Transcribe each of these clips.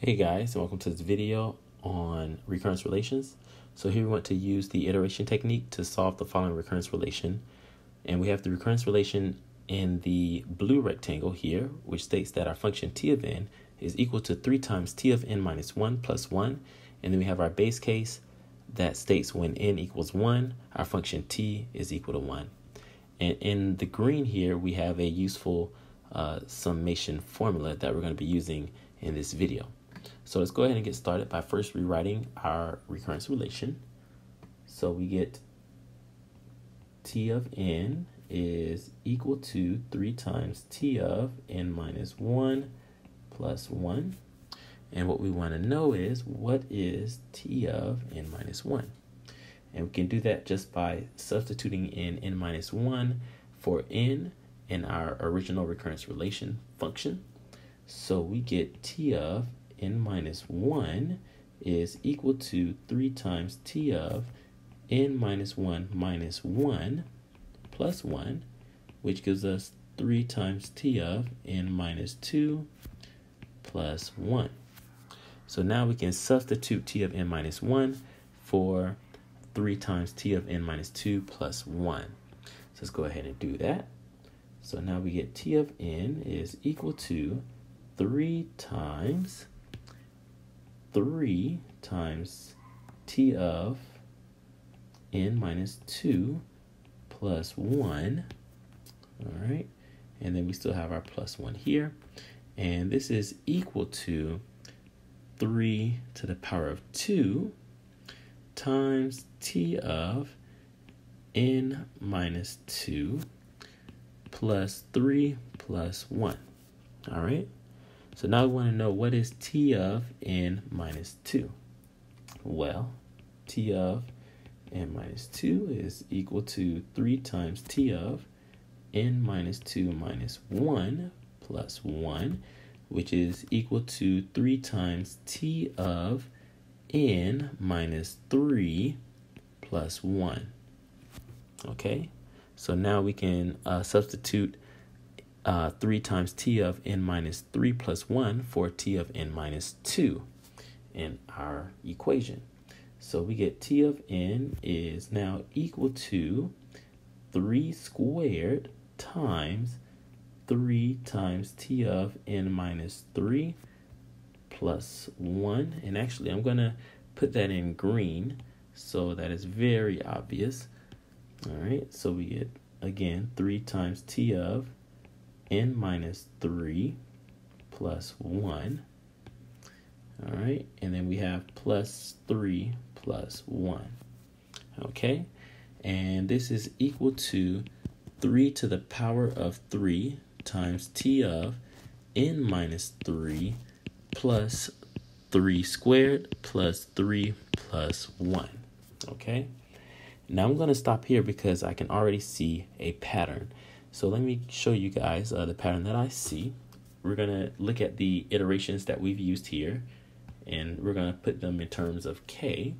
Hey guys, and welcome to this video on recurrence relations. So here we want to use the iteration technique to solve the following recurrence relation. And we have the recurrence relation in the blue rectangle here, which states that our function t of n is equal to 3 times t of n minus 1 plus 1. And then we have our base case that states when n equals 1, our function t is equal to 1. And in the green here, we have a useful uh, summation formula that we're going to be using in this video. So let's go ahead and get started by first rewriting our recurrence relation. So we get t of n is equal to 3 times t of n minus 1 plus 1. And what we want to know is what is t of n minus 1? And we can do that just by substituting in n minus 1 for n in our original recurrence relation function. So we get t of n minus 1 is equal to 3 times t of n minus 1 minus 1 plus 1, which gives us 3 times t of n minus 2 plus 1. So now we can substitute t of n minus 1 for 3 times t of n minus 2 plus 1. So let's go ahead and do that. So now we get t of n is equal to 3 times 3 times t of n minus 2 plus 1. All right. And then we still have our plus 1 here. And this is equal to 3 to the power of 2 times t of n minus 2 plus 3 plus 1. All right. So now we want to know what is t of n minus 2. Well, t of n minus 2 is equal to 3 times t of n minus 2 minus 1 plus 1, which is equal to 3 times t of n minus 3 plus 1. Okay, so now we can uh, substitute uh, 3 times t of n minus 3 plus 1 for t of n minus 2 in our equation. So we get t of n is now equal to 3 squared times 3 times t of n minus 3 plus 1. And actually, I'm going to put that in green so that is very obvious. All right, so we get, again, 3 times t of n minus 3 plus 1. All right, and then we have plus 3 plus 1. Okay, and this is equal to 3 to the power of 3 times t of n minus 3 plus 3 squared plus 3 plus 1. Okay, now I'm going to stop here because I can already see a pattern. So let me show you guys uh, the pattern that I see. We're going to look at the iterations that we've used here, and we're going to put them in terms of k.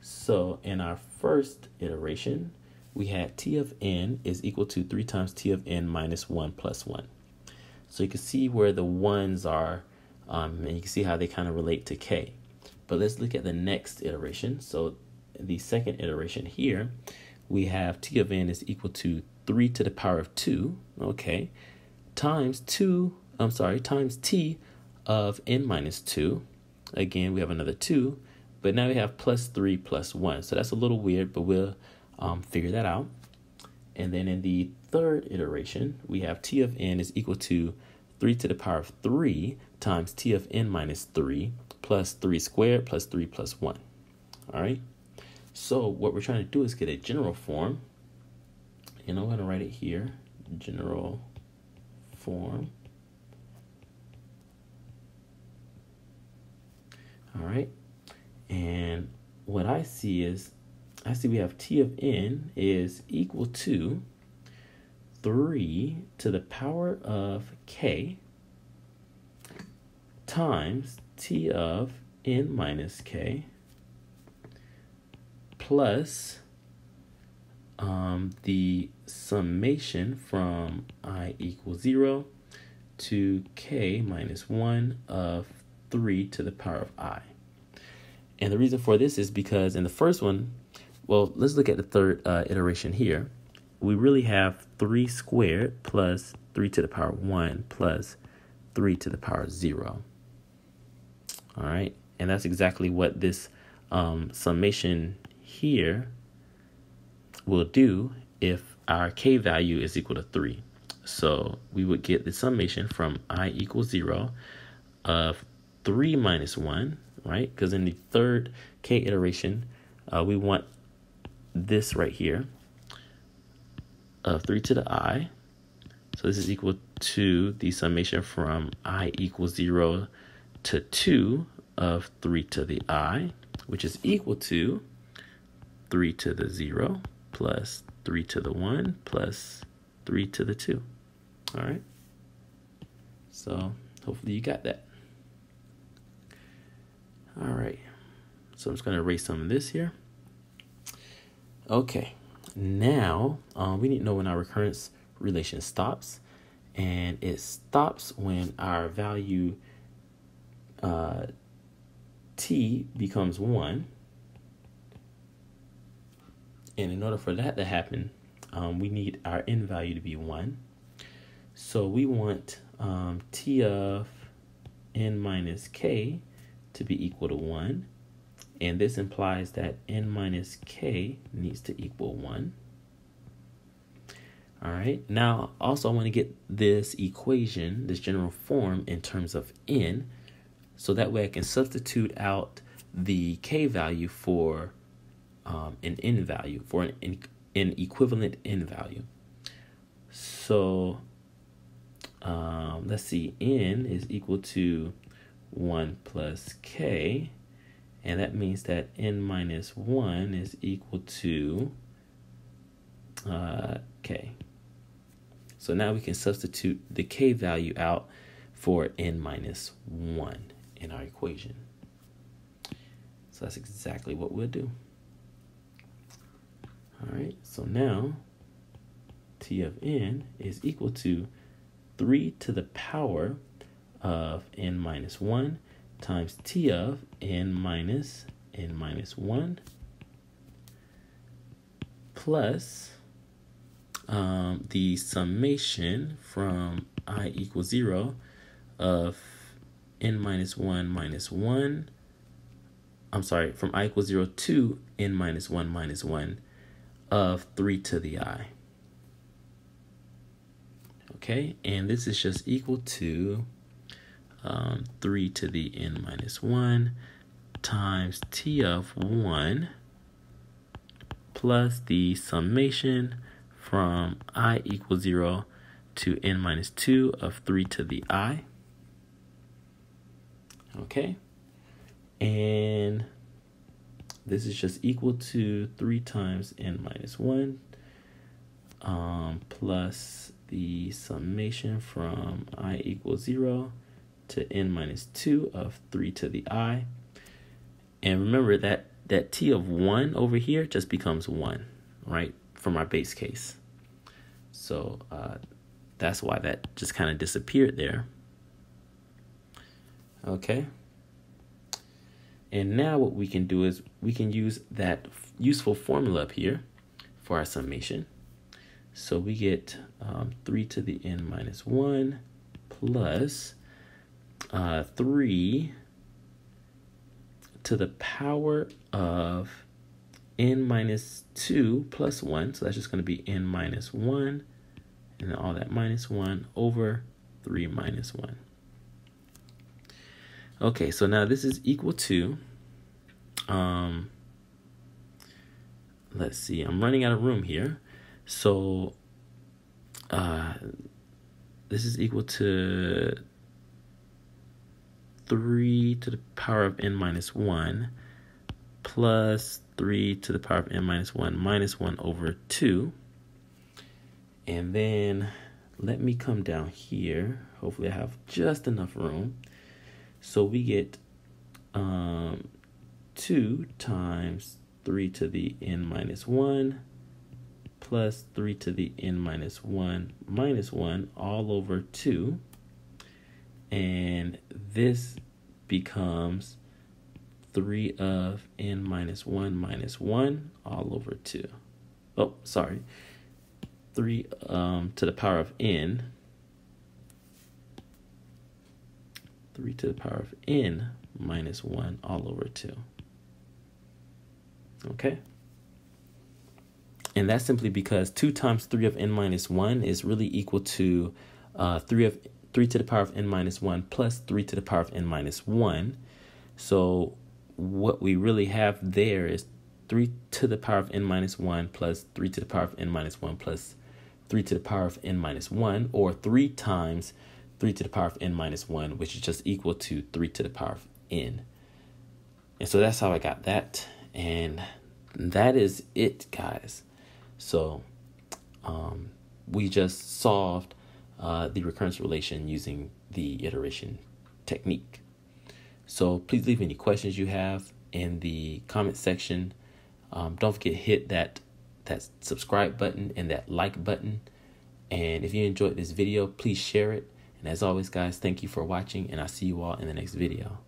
So in our first iteration, we had t of n is equal to 3 times t of n minus 1 plus 1. So you can see where the 1s are, um, and you can see how they kind of relate to k. But let's look at the next iteration. So the second iteration here, we have t of n is equal to 3 to the power of 2, okay, times 2, I'm sorry, times t of n minus 2. Again, we have another 2, but now we have plus 3 plus 1. So that's a little weird, but we'll um, figure that out. And then in the third iteration, we have t of n is equal to 3 to the power of 3 times t of n minus 3 plus 3 squared plus 3 plus 1. All right. So what we're trying to do is get a general form and I'm going to write it here, general form. All right. And what I see is, I see we have t of n is equal to 3 to the power of k times t of n minus k plus um, the summation from i equals 0 to k minus 1 of 3 to the power of i. And the reason for this is because in the first one, well, let's look at the third uh, iteration here. We really have 3 squared plus 3 to the power 1 plus 3 to the power 0. All right, and that's exactly what this um, summation here will do if our k value is equal to 3. So we would get the summation from i equals 0 of 3 minus 1, right? Because in the third k iteration, uh, we want this right here of 3 to the i. So this is equal to the summation from i equals 0 to 2 of 3 to the i, which is equal to 3 to the 0 plus 3 to the 1 plus 3 to the 2. All right. So hopefully you got that. All right. So I'm just going to erase some of this here. Okay. Now um, we need to know when our recurrence relation stops. And it stops when our value uh, t becomes 1. And in order for that to happen, um, we need our n value to be 1. So we want um, t of n minus k to be equal to 1. And this implies that n minus k needs to equal 1. All right. Now, also, I want to get this equation, this general form, in terms of n. So that way I can substitute out the k value for um, an n value, for an, an equivalent n value. So um, let's see, n is equal to 1 plus k. And that means that n minus 1 is equal to uh, k. So now we can substitute the k value out for n minus 1 in our equation. So that's exactly what we'll do. All right, so now t of n is equal to 3 to the power of n minus 1 times t of n minus n minus 1 plus um, the summation from i equals 0 of n minus 1 minus 1. I'm sorry, from i equals 0 to n minus 1 minus 1 of 3 to the i. Okay, and this is just equal to um, 3 to the n minus 1 times t of 1 plus the summation from i equals 0 to n minus 2 of 3 to the i. Okay, and this is just equal to 3 times n minus 1 um, plus the summation from i equals 0 to n minus 2 of 3 to the i. And remember that that t of 1 over here just becomes 1, right, from our base case. So uh, that's why that just kind of disappeared there. Okay. And now what we can do is we can use that useful formula up here for our summation. So we get um, 3 to the n minus 1 plus uh, 3 to the power of n minus 2 plus 1. So that's just going to be n minus 1 and all that minus 1 over 3 minus 1. Okay, so now this is equal to, um, let's see, I'm running out of room here. So uh, this is equal to 3 to the power of n minus 1 plus 3 to the power of n minus 1 minus 1 over 2. And then let me come down here. Hopefully I have just enough room. So we get um, 2 times 3 to the n minus 1 plus 3 to the n minus 1 minus 1 all over 2. And this becomes 3 of n minus 1 minus 1 all over 2. Oh, sorry. 3 um, to the power of n. 3 to the power of n minus 1 all over 2. Okay? And that's simply because 2 times 3 of n minus 1 is really equal to uh, 3 of 3 to the power of n minus 1 plus 3 to the power of n minus 1. So what we really have there is 3 to the power of n minus 1 plus 3 to the power of n minus 1 plus 3 to the power of n minus 1, or 3 times 3 to the power of n minus 1, which is just equal to 3 to the power of n. And so that's how I got that. And that is it, guys. So um, we just solved uh, the recurrence relation using the iteration technique. So please leave any questions you have in the comment section. Um, don't forget to hit that that subscribe button and that like button. And if you enjoyed this video, please share it. And as always, guys, thank you for watching, and I'll see you all in the next video.